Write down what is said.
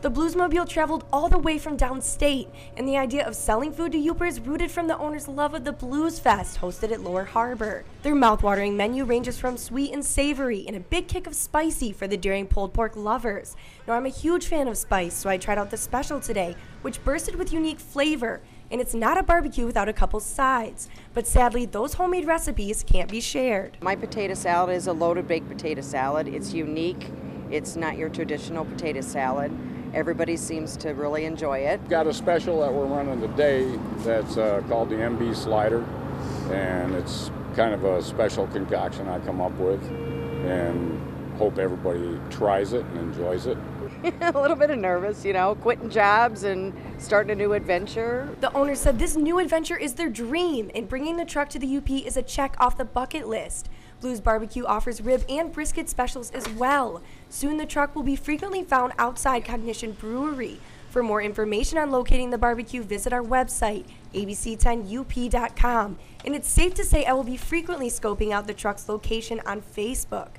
The Bluesmobile traveled all the way from downstate, and the idea of selling food to Yoopers rooted from the owner's love of the Blues Fest hosted at Lower Harbor. Their mouthwatering menu ranges from sweet and savory and a big kick of spicy for the daring pulled pork lovers. Now, I'm a huge fan of spice, so I tried out the special today, which bursted with unique flavor. And it's not a barbecue without a couple sides. But sadly, those homemade recipes can't be shared. My potato salad is a loaded baked potato salad. It's unique. It's not your traditional potato salad. Everybody seems to really enjoy it. Got a special that we're running today that's uh, called the MB Slider, and it's kind of a special concoction I come up with, and hope everybody tries it and enjoys it. a little bit of nervous, you know, quitting jobs and starting a new adventure. The owner said this new adventure is their dream, and bringing the truck to the UP is a check off the bucket list. Blues Barbecue offers rib and brisket specials as well. Soon the truck will be frequently found outside Cognition Brewery. For more information on locating the barbecue, visit our website, abc10up.com. And it's safe to say I will be frequently scoping out the truck's location on Facebook.